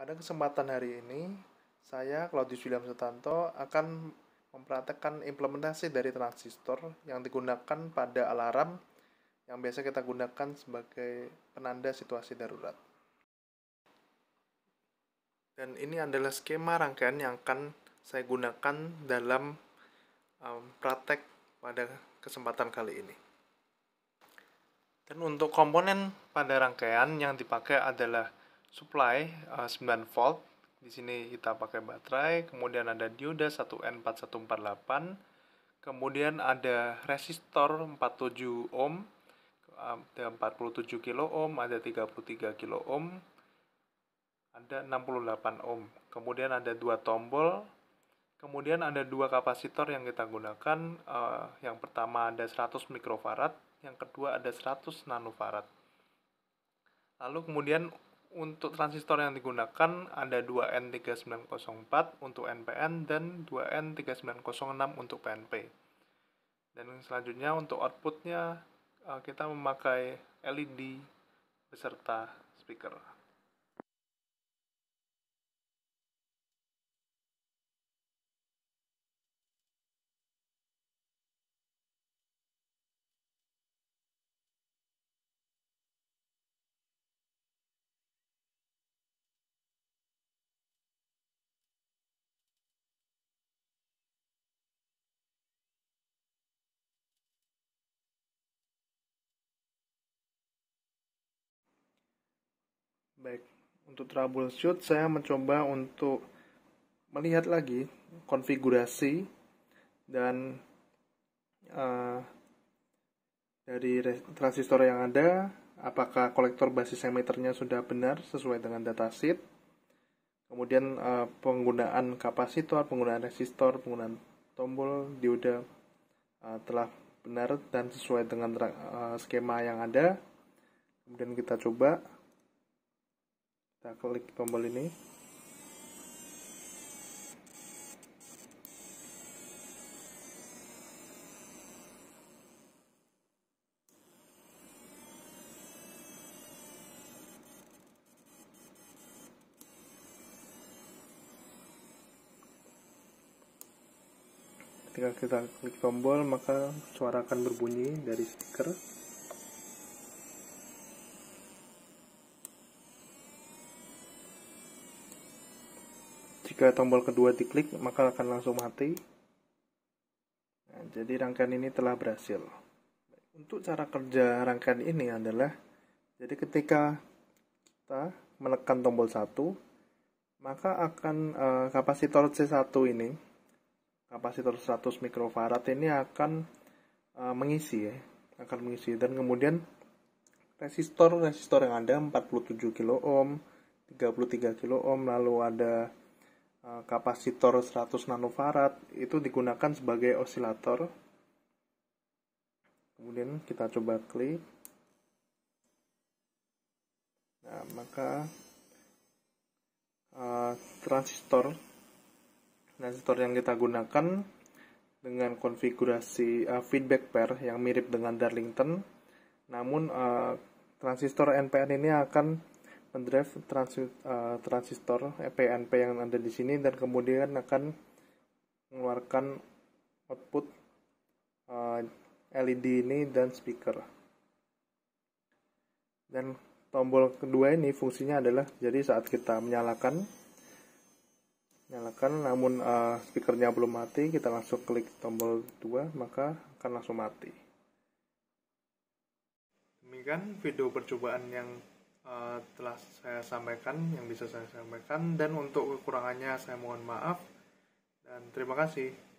Pada kesempatan hari ini, saya Claudius William Sutanto akan mempraktekkan implementasi dari transistor yang digunakan pada alarm yang biasa kita gunakan sebagai penanda situasi darurat. Dan ini adalah skema rangkaian yang akan saya gunakan dalam um, praktek pada kesempatan kali ini. Dan untuk komponen pada rangkaian yang dipakai adalah supply uh, 9 volt. Di sini kita pakai baterai, kemudian ada dioda 1N4148, kemudian ada resistor 47 ohm, ada 47 kilo ohm, ada 33 kilo ohm, ada 68 ohm. Kemudian ada dua tombol, kemudian ada dua kapasitor yang kita gunakan. Uh, yang pertama ada 100 mikrofarad, yang kedua ada 100 nanofarad. Lalu kemudian untuk transistor yang digunakan ada 2N3904 untuk NPN dan 2N3906 untuk PNP. Dan selanjutnya untuk outputnya eh, kita memakai LED beserta speaker. Baik, untuk troubleshoot saya mencoba untuk melihat lagi konfigurasi dan uh, dari transistor yang ada, apakah kolektor basis emiternya sudah benar sesuai dengan datasheet. Kemudian uh, penggunaan kapasitor, penggunaan resistor, penggunaan tombol dioda uh, telah benar dan sesuai dengan uh, skema yang ada. Kemudian kita coba kita klik tombol ini. Ketika kita klik tombol maka suara akan berbunyi dari speaker Jika tombol kedua diklik, maka akan langsung mati. Nah, jadi rangkaian ini telah berhasil. Untuk cara kerja rangkaian ini adalah, jadi ketika kita menekan tombol 1, maka akan uh, kapasitor C1 ini, kapasitor 100 mikrofarad ini akan uh, mengisi ya, akan mengisi dan kemudian resistor resistor yang ada 47 kilo ohm, 33 kilo ohm, lalu ada kapasitor 100 nanofarad itu digunakan sebagai osilator kemudian kita coba klik. Nah maka uh, transistor transistor yang kita gunakan dengan konfigurasi uh, feedback pair yang mirip dengan Darlington. Namun uh, transistor NPN ini akan mendrive transi, uh, transistor PNP yang ada di sini dan kemudian akan mengeluarkan output uh, eh, LED ini dan speaker. Dan tombol kedua ini fungsinya adalah jadi saat kita menyalakan nyalakan namun uh, speakernya belum mati kita langsung klik tombol 2 maka akan langsung mati demikian video percobaan yang uh, telah saya sampaikan yang bisa saya sampaikan. Dan untuk kekurangannya saya mohon maaf. Dan terima kasih